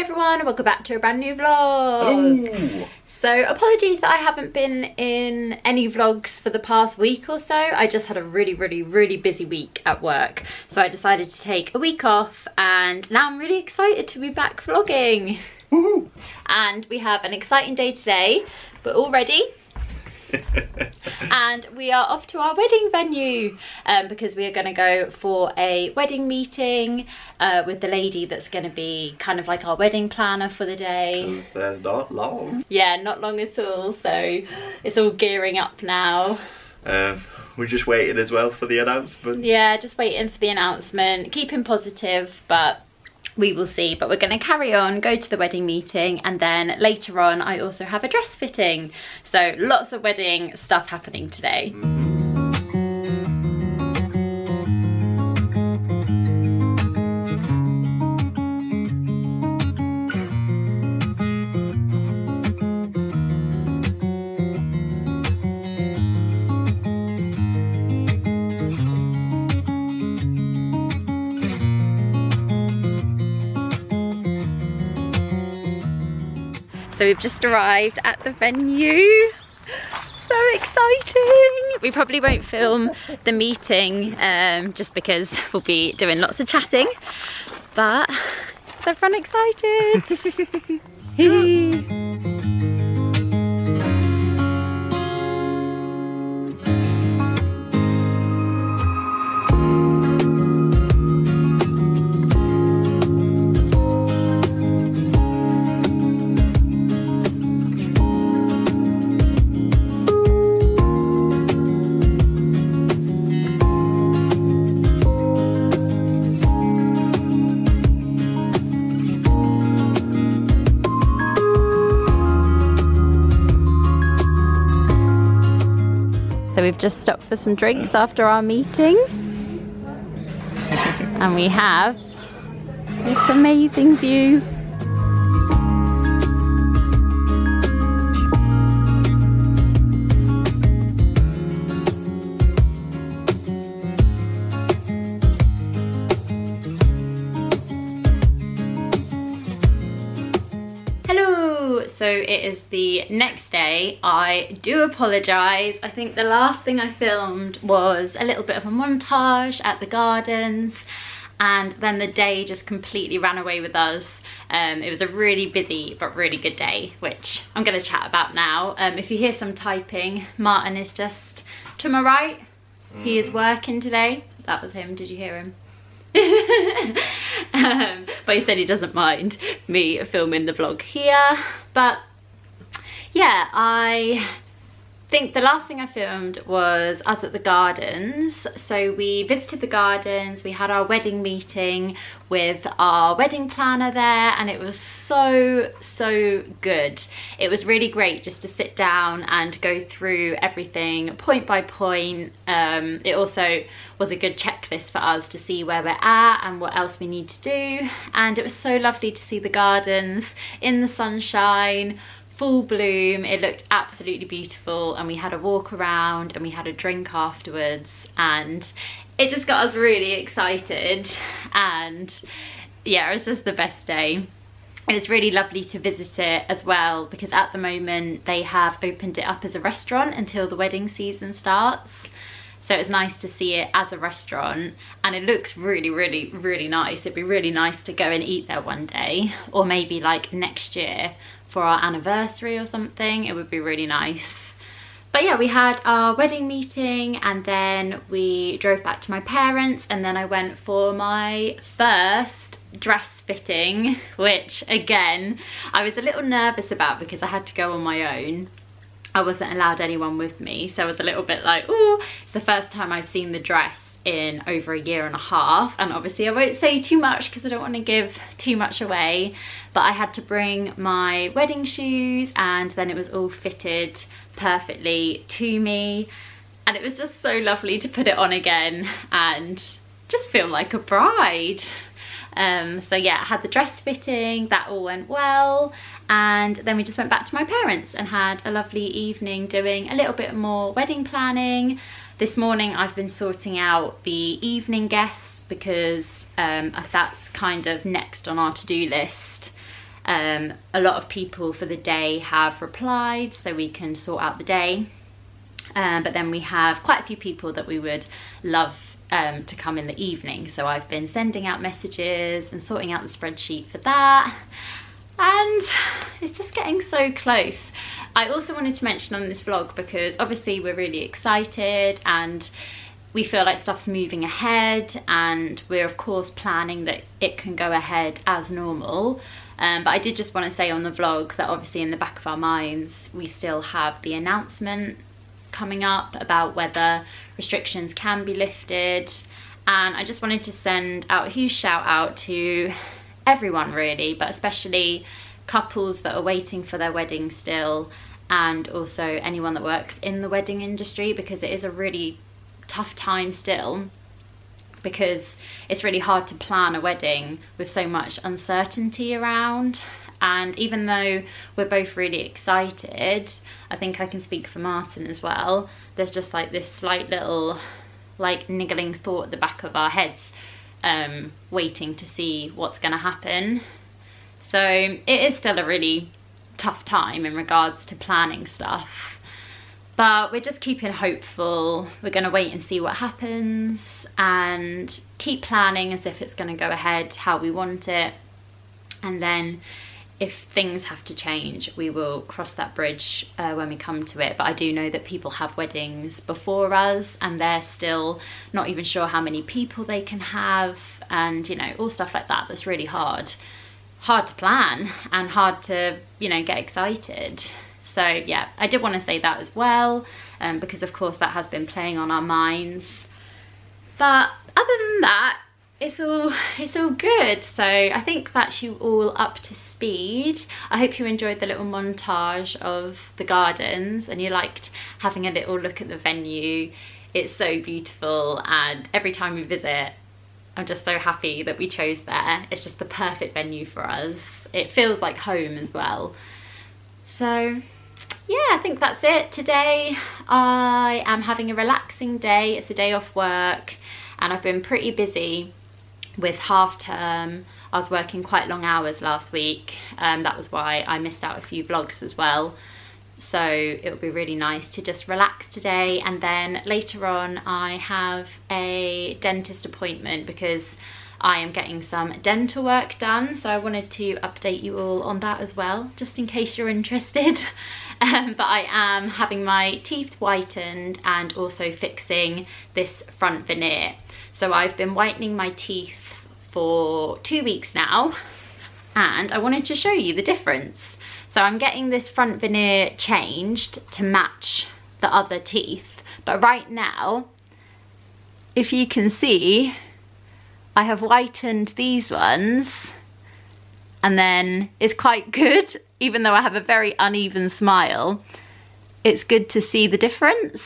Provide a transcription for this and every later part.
everyone, welcome back to a brand new vlog. So apologies that I haven't been in any vlogs for the past week or so. I just had a really, really, really busy week at work. So I decided to take a week off and now I'm really excited to be back vlogging. And we have an exciting day today. We're all ready and we are off to our wedding venue um, because we are going to go for a wedding meeting uh, with the lady that's going to be kind of like our wedding planner for the day. there's not long. Yeah, not long at all. So it's all gearing up now. Um, we're just waiting as well for the announcement. Yeah, just waiting for the announcement. Keeping positive, but we will see but we're going to carry on go to the wedding meeting and then later on I also have a dress fitting. So lots of wedding stuff happening today So we've just arrived at the venue. So exciting. We probably won't film the meeting um, just because we'll be doing lots of chatting. But is everyone excited? just stopped for some drinks after our meeting. and we have this amazing view I do apologise. I think the last thing I filmed was a little bit of a montage at the gardens and then the day just completely ran away with us. Um, it was a really busy but really good day, which I'm going to chat about now. Um, if you hear some typing, Martyn is just to my right. Mm. He is mm. working today. That was him, did you hear him? um, but he said he doesn't mind me filming the vlog here but yeah I think the last thing I filmed was us at the gardens. So we visited the gardens, we had our wedding meeting with our wedding planner there and it was so, so good. It was really great just to sit down and go through everything point by point. Um, it also was a good checklist for us to see where we're at and what else we need to do. And it was so lovely to see the gardens in the sunshine, full bloom. It looked absolutely beautiful and we had a walk around and we had a drink afterwards and it just got us really excited and yeah, it was just the best day. It was really lovely to visit it as well because at the moment they have opened it up as a restaurant until the wedding season starts. So it's nice to see it as a restaurant and it looks really, really, really nice. It'd be really nice to go and eat there one day or maybe like next year for our anniversary or something. It would be really nice. But yeah, we had our wedding meeting and then we drove back to my parents and then I went for my first dress fitting, which again, I was a little nervous about because I had to go on my own. I wasn't allowed anyone with me, so I was a little bit like, oh, it's the first time I've seen the dress in over a year and a half and obviously I won't say too much because I don't want to give too much away but I had to bring my wedding shoes and then it was all fitted perfectly to me. And it was just so lovely to put it on again and just feel like a bride. Um, so yeah I had the dress fitting that all went well and then we just went back to my parents and had a lovely evening doing a little bit more wedding planning this morning I've been sorting out the evening guests because um, that's kind of next on our to-do list. Um, a lot of people for the day have replied so we can sort out the day. Um, but then we have quite a few people that we would love um, to come in the evening. So I've been sending out messages and sorting out the spreadsheet for that. And it's just getting so close. I also wanted to mention on this vlog because obviously we're really excited and we feel like stuff's moving ahead and we're of course planning that it can go ahead as normal. Um, but I did just want to say on the vlog that obviously in the back of our minds we still have the announcement coming up about whether restrictions can be lifted and I just wanted to send out a huge shout out to everyone really but especially couples that are waiting for their wedding still and also anyone that works in the wedding industry because it is a really tough time still because it's really hard to plan a wedding with so much uncertainty around. And even though we're both really excited I think I can speak for Martyn as well there's just like this slight little like niggling thought at the back of our heads um, waiting to see what's going to happen so it is still a really tough time in regards to planning stuff but we're just keeping hopeful we're going to wait and see what happens and keep planning as if it's going to go ahead how we want it and then if things have to change, we will cross that bridge uh, when we come to it. But I do know that people have weddings before us and they're still not even sure how many people they can have and, you know, all stuff like that that's really hard. Hard to plan and hard to, you know, get excited. So yeah, I did want to say that as well um, because of course that has been playing on our minds. But other than that, it's all it's all good so i think that's you all up to speed i hope you enjoyed the little montage of the gardens and you liked having a little look at the venue it's so beautiful and every time we visit i'm just so happy that we chose there. It's just the perfect venue for us. It feels like home as well. So yeah i think that's it. Today i am having a relaxing day. It's a day off work and i've been pretty busy with half term. I was working quite long hours last week and um, that was why I missed out a few vlogs as well so it would be really nice to just relax today. And then later on I have a dentist appointment because I am getting some dental work done. So I wanted to update you all on that as well just in case you're interested. Um, but I am having my teeth whitened and also fixing this front veneer. So I've been whitening my teeth for two weeks now and I wanted to show you the difference. So I'm getting this front veneer changed to match the other teeth. But right now, if you can see, I have whitened these ones and then it's quite good, even though I have a very uneven smile. It's good to see the difference.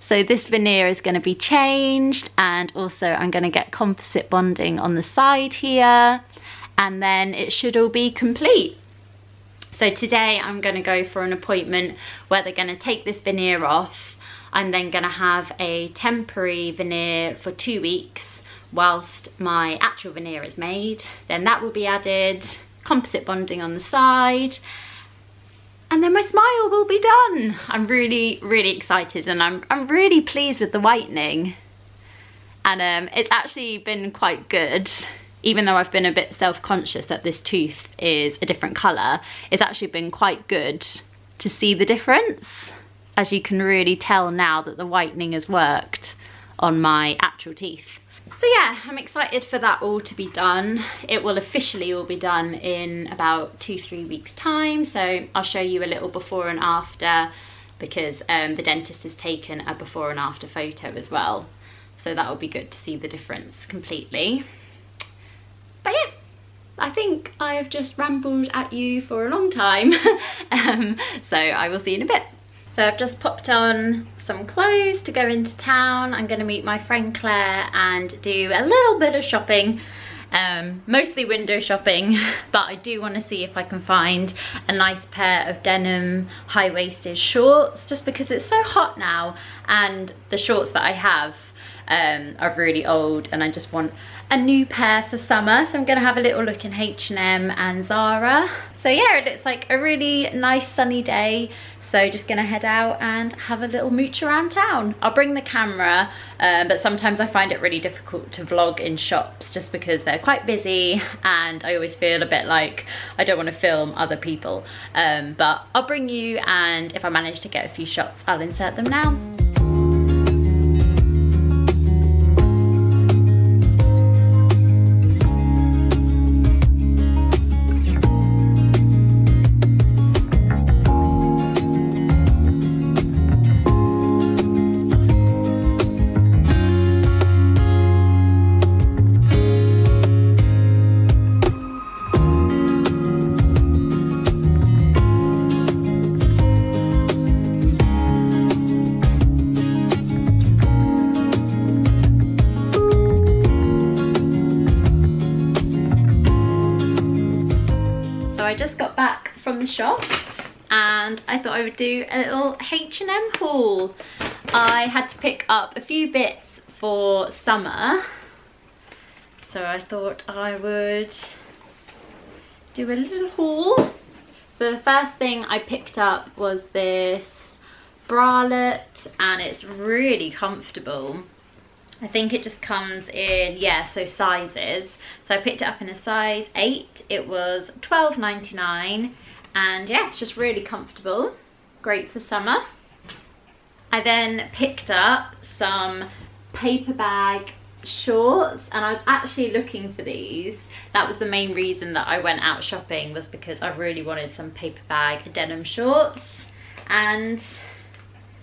So this veneer is going to be changed and also I'm going to get composite bonding on the side here and then it should all be complete. So today I'm going to go for an appointment where they're going to take this veneer off. I'm then going to have a temporary veneer for two weeks whilst my actual veneer is made. Then that will be added, composite bonding on the side and then my smile will be done. I'm really, really excited and I'm, I'm really pleased with the whitening. And um, it's actually been quite good, even though I've been a bit self-conscious that this tooth is a different colour, it's actually been quite good to see the difference. As you can really tell now that the whitening has worked on my actual teeth. So yeah, I'm excited for that all to be done. It will officially all be done in about two, three weeks time. So I'll show you a little before and after because um, the dentist has taken a before and after photo as well. So that will be good to see the difference completely. I think I have just rambled at you for a long time. um, so I will see you in a bit. So I've just popped on some clothes to go into town. I'm gonna meet my friend Claire and do a little bit of shopping. Um, mostly window shopping, but I do want to see if I can find a nice pair of denim high-waisted shorts just because it's so hot now and the shorts that I have um, are really old and I just want a new pair for summer. So I'm gonna have a little look in H&M and Zara. So yeah, it looks like a really nice sunny day. So just gonna head out and have a little mooch around town. I'll bring the camera, um, but sometimes I find it really difficult to vlog in shops just because they're quite busy and I always feel a bit like I don't wanna film other people. Um, but I'll bring you and if I manage to get a few shots, I'll insert them now. The shops and I thought I would do a little H&M haul. I had to pick up a few bits for summer so I thought I would do a little haul. So the first thing I picked up was this bralette and it's really comfortable. I think it just comes in, yeah, so sizes. So I picked it up in a size 8. It was $12.99 and yeah, it's just really comfortable. Great for summer. I then picked up some paper bag shorts and I was actually looking for these. That was the main reason that I went out shopping was because I really wanted some paper bag denim shorts and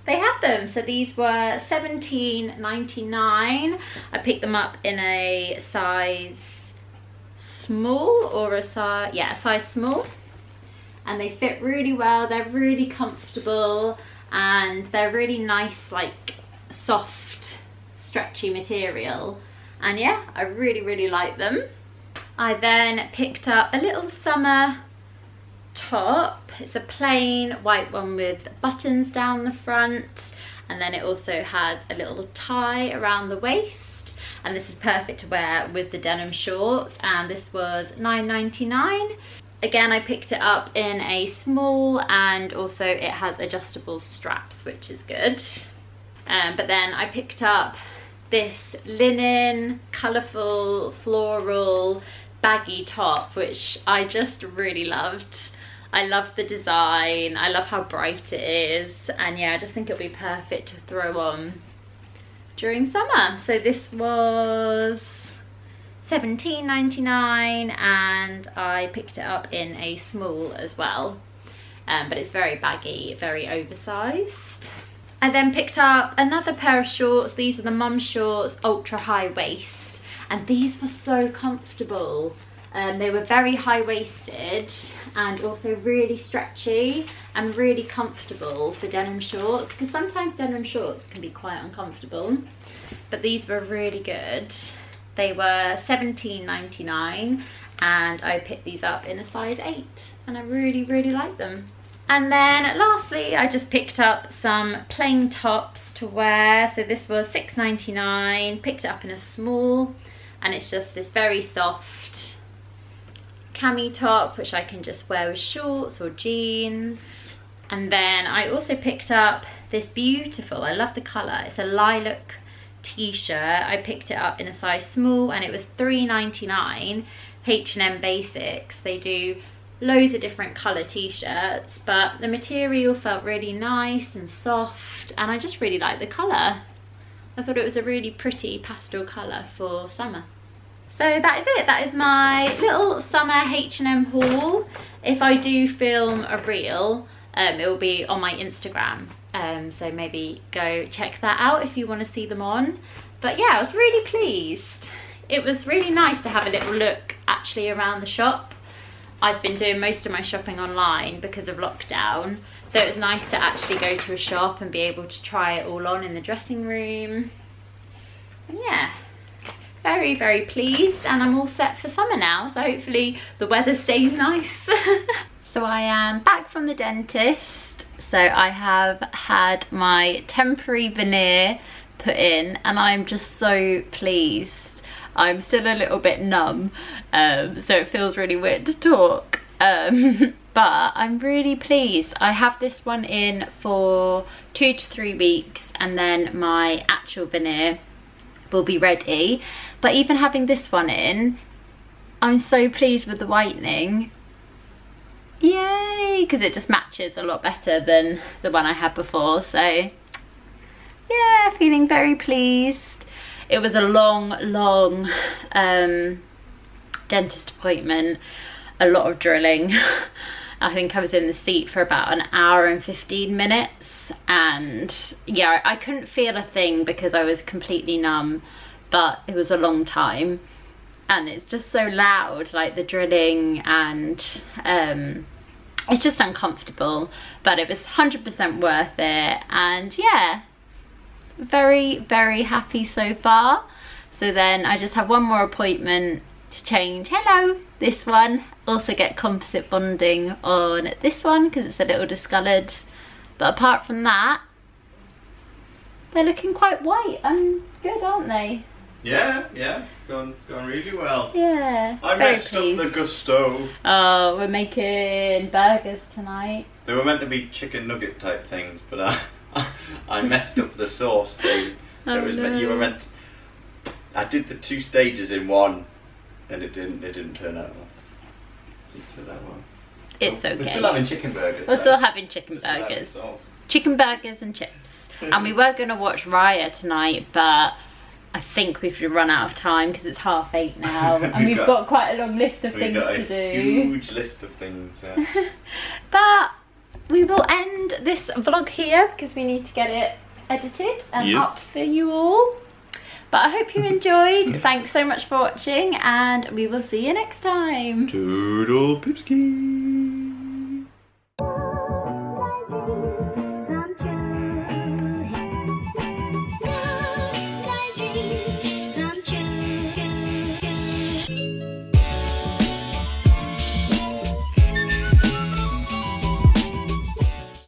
they had them. So these were $17.99. I picked them up in a size small or a size, yeah, a size small. And they fit really well. They're really comfortable and they're really nice, like soft, stretchy material. And yeah, I really, really like them. I then picked up a little summer top. It's a plain white one with buttons down the front and then it also has a little tie around the waist and this is perfect to wear with the denim shorts and this was $9.99. Again, I picked it up in a small and also it has adjustable straps, which is good. Um, but then I picked up this linen, colourful, floral, baggy top, which I just really loved. I love the design, I love how bright it is, and yeah, I just think it'll be perfect to throw on during summer. So this was $17.99 and I picked it up in a small as well. Um, but it's very baggy, very oversized. I then picked up another pair of shorts. These are the mum shorts, ultra high waist. And these were so comfortable. Um, they were very high-waisted and also really stretchy and really comfortable for denim shorts because sometimes denim shorts can be quite uncomfortable but these were really good. They were $17.99 and I picked these up in a size 8 and I really really like them. And then lastly, I just picked up some plain tops to wear. So this was $6.99, picked it up in a small and it's just this very soft cami top which I can just wear with shorts or jeans and then I also picked up this beautiful I love the colour it's a lilac t-shirt I picked it up in a size small and it was $3.99 H&M Basics they do loads of different colour t-shirts but the material felt really nice and soft and I just really liked the colour I thought it was a really pretty pastel colour for summer so that is it. That is my little summer H&M haul. If I do film a reel, um, it will be on my Instagram. Um, so maybe go check that out if you want to see them on. But yeah, I was really pleased. It was really nice to have a little look actually around the shop. I've been doing most of my shopping online because of lockdown. So it was nice to actually go to a shop and be able to try it all on in the dressing room. And yeah, very, very pleased and I'm all set for summer now. So hopefully the weather stays nice. so I am back from the dentist. So I have had my temporary veneer put in and I'm just so pleased. I'm still a little bit numb, um, so it feels really weird to talk. Um, but I'm really pleased. I have this one in for two to three weeks and then my actual veneer will be ready. But even having this one in, I'm so pleased with the whitening. Yay! Because it just matches a lot better than the one I had before. So yeah, feeling very pleased. It was a long, long um, dentist appointment, a lot of drilling. I think I was in the seat for about an hour and 15 minutes and yeah, I couldn't feel a thing because I was completely numb, but it was a long time and it's just so loud, like the drilling and um, it's just uncomfortable, but it was 100% worth it and yeah, very, very happy so far. So then I just have one more appointment to change, hello, this one. Also get composite bonding on this one because it's a little discoloured. But apart from that, they're looking quite white and good, aren't they? Yeah, yeah, going going really well. Yeah. I very messed pleased. up the Gousto. Oh, we're making burgers tonight. They were meant to be chicken nugget type things, but I I messed up the sauce thing. Oh, it was meant, you were meant. I did the two stages in one, and it didn't. It didn't turn out well. Didn't turn out well. It's We're still having chicken burgers. We're though. still having chicken having burgers. Chicken burgers and chips. And we were going to watch Raya tonight, but I think we've run out of time because it's half eight now. and We've got- got, quite a long list of things got a to do. huge list of things. Yeah. But we will end this vlog here because we need to get it edited and Yes. up for you all. But I hope you enjoyed. Thanks so much for watching and we will see you next time. Toodle pipski.